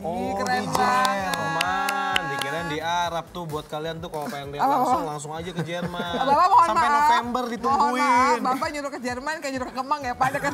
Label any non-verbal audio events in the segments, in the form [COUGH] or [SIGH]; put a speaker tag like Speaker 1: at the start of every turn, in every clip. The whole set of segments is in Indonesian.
Speaker 1: Oh,
Speaker 2: keren
Speaker 1: di
Speaker 2: banget.
Speaker 1: Arab tuh buat kalian tuh kalau pengen lihat
Speaker 2: Oh.
Speaker 1: langsung langsung aja ke Jerman.
Speaker 2: Bapak mohon
Speaker 1: Sampai
Speaker 2: maaf.
Speaker 1: November
Speaker 2: Mohon
Speaker 1: ditungguin.
Speaker 2: maaf, Bapak nyuruh ke Jerman kayak nyuruh ke Kemang ya, Pak. Dekat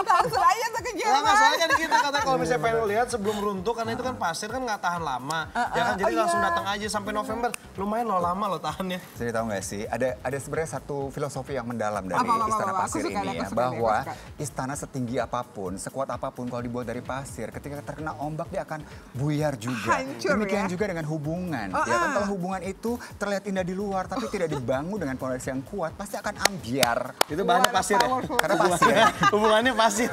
Speaker 2: Langsung aja tuh ke Jerman.
Speaker 1: nggak soalnya kan kita kata kalau misalnya pengen lihat sebelum runtuh karena itu kan pasir kan nggak tahan lama. ya kan jadi
Speaker 2: oh
Speaker 1: langsung
Speaker 2: iya.
Speaker 1: datang aja sampai November. Lumayan loh lama loh tahannya.
Speaker 3: Jadi tahu nggak sih, ada ada sebenarnya satu filosofi yang mendalam dari
Speaker 2: Apa, apa, apa,
Speaker 3: istana
Speaker 2: apa?
Speaker 3: Pasir ini
Speaker 2: aku
Speaker 3: ya, bahwa istana setinggi apa pun, sekuat apa pun kalau dibuat dari pasir, ketika terkena ombak dia akan buyar juga.
Speaker 2: Hancur
Speaker 3: Demikian
Speaker 2: ya.
Speaker 3: juga dengan hubungan.
Speaker 2: Oh,
Speaker 3: ya kan
Speaker 2: ah.
Speaker 3: kalau hubungan itu terlihat indah di luar tapi tidak dibangun dengan fondasi yang kuat, pasti akan ambiar.
Speaker 1: Itu bahannya pasir ya?
Speaker 3: Karena pasir.
Speaker 1: Hubungannya pasir.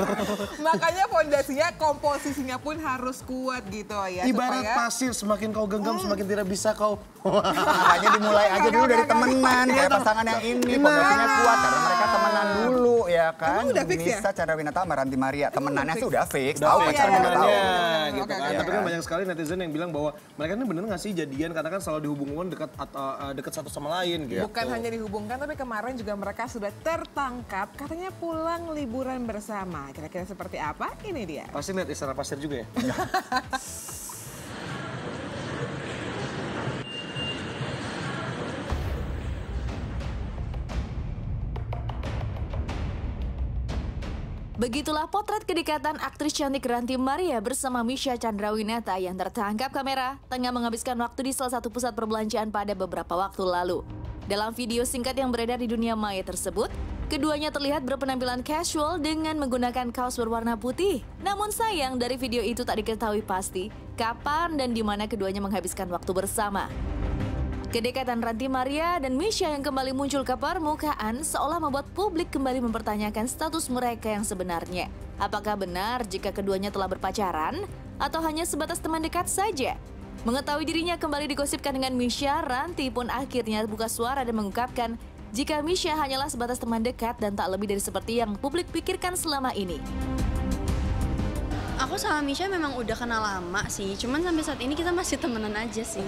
Speaker 2: Makanya fondasinya, komposisinya pun harus kuat gitu ya.
Speaker 1: Ibarat
Speaker 2: supaya-
Speaker 1: pasir, semakin kau genggam semakin tidak bisa kau.
Speaker 3: Makanya dimulai aja dulu dari temenan kayak pasangan yang ini fondasinya kuat karena mereka temenan dulu ya kan.
Speaker 2: Emang udah fix ya?
Speaker 3: Nisa Chandrawinata sama Ranti Maria temenannya sih udah fix, tahu udah
Speaker 2: Oke,
Speaker 1: gitu kan.
Speaker 2: oke.
Speaker 1: Tapi kan banyak sekali netizen yang bilang bahwa mereka ini bener nggak sih jadian karena kan selalu dihubungkan dekat atau uh, dekat satu sama lain gitu.
Speaker 2: Bukan hanya dihubungkan, tapi kemarin juga mereka sudah tertangkap. Katanya pulang liburan bersama. Kira-kira seperti apa? Ini dia.
Speaker 1: Pasti lihat istana pasir juga ya. [LAUGHS]
Speaker 4: Begitulah potret kedekatan aktris cantik Ranti Maria bersama Misha Chandrawinata yang tertangkap kamera tengah menghabiskan waktu di salah satu pusat perbelanjaan pada beberapa waktu lalu. Dalam video singkat yang beredar di dunia maya tersebut, keduanya terlihat berpenampilan casual dengan menggunakan kaos berwarna putih. Namun sayang dari video itu tak diketahui pasti kapan dan di mana keduanya menghabiskan waktu bersama. Kedekatan Ranti Maria dan Misha yang kembali muncul ke permukaan seolah membuat publik kembali mempertanyakan status mereka yang sebenarnya. Apakah benar jika keduanya telah berpacaran atau hanya sebatas teman dekat saja? Mengetahui dirinya kembali digosipkan dengan Misha, Ranti pun akhirnya buka suara dan mengungkapkan jika Misha hanyalah sebatas teman dekat dan tak lebih dari seperti yang publik pikirkan selama ini.
Speaker 5: Aku sama Misha memang udah kenal lama sih, cuman sampai saat ini kita masih temenan aja sih.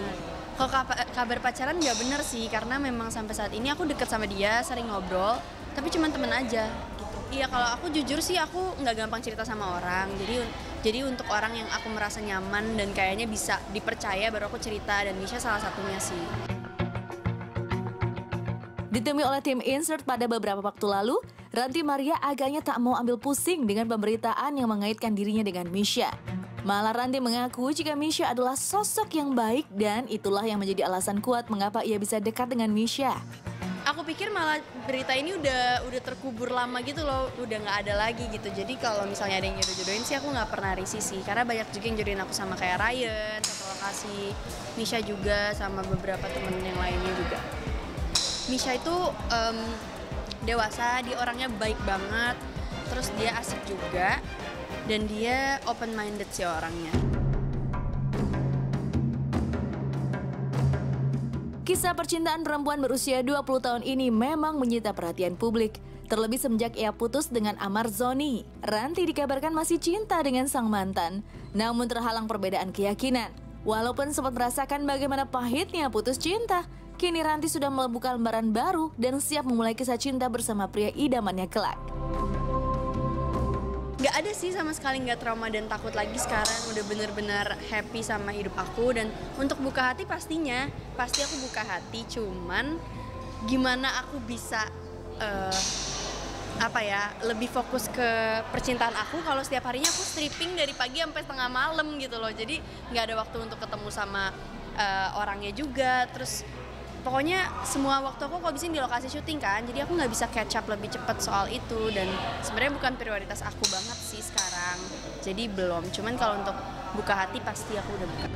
Speaker 5: Kalau kabar pacaran nggak bener sih, karena memang sampai saat ini aku deket sama dia, sering ngobrol, tapi cuman temen aja. Gitu. Iya kalau aku jujur sih aku nggak gampang cerita sama orang, jadi jadi untuk orang yang aku merasa nyaman dan kayaknya bisa dipercaya baru aku cerita dan Misha salah satunya sih.
Speaker 4: Ditemui oleh tim Insert pada beberapa waktu lalu, Ranti Maria agaknya tak mau ambil pusing dengan pemberitaan yang mengaitkan dirinya dengan Misha. Malah Ranti mengaku jika Misha adalah sosok yang baik dan itulah yang menjadi alasan kuat mengapa ia bisa dekat dengan Misha.
Speaker 5: Aku pikir malah berita ini udah udah terkubur lama gitu loh, udah nggak ada lagi gitu. Jadi kalau misalnya ada yang jodoh-jodohin sih aku nggak pernah risih sih, karena banyak juga yang jodohin aku sama kayak Ryan, satu lokasi, Misha juga sama beberapa temen yang lainnya juga. Misha itu em, dewasa, dia orangnya baik banget, terus dia asik juga, dan dia open minded sih orangnya.
Speaker 4: Kisah percintaan perempuan berusia 20 tahun ini memang menyita perhatian publik. Terlebih semenjak ia putus dengan Amar Zoni. Ranti dikabarkan masih cinta dengan sang mantan, namun terhalang perbedaan keyakinan. Walaupun sempat merasakan bagaimana pahitnya putus cinta, kini Ranti sudah membuka lembaran baru dan siap memulai kisah cinta bersama pria idamannya kelak.
Speaker 5: nggak ada sih sama sekali nggak trauma dan takut lagi sekarang. Udah bener-bener happy sama hidup aku. Dan untuk buka hati pastinya pasti aku buka hati. Cuman gimana aku bisa eh, apa ya lebih fokus ke percintaan aku? Kalau setiap harinya aku stripping dari pagi sampai tengah malam gitu loh. Jadi nggak ada waktu untuk ketemu sama eh, orangnya juga. Terus pokoknya semua waktu aku bisa di lokasi syuting kan jadi aku nggak bisa catch up lebih cepat soal itu. Dan sebenarnya bukan prioritas aku banget sih sekarang. Jadi belum. Cuman kalau untuk buka hati pasti aku udah buka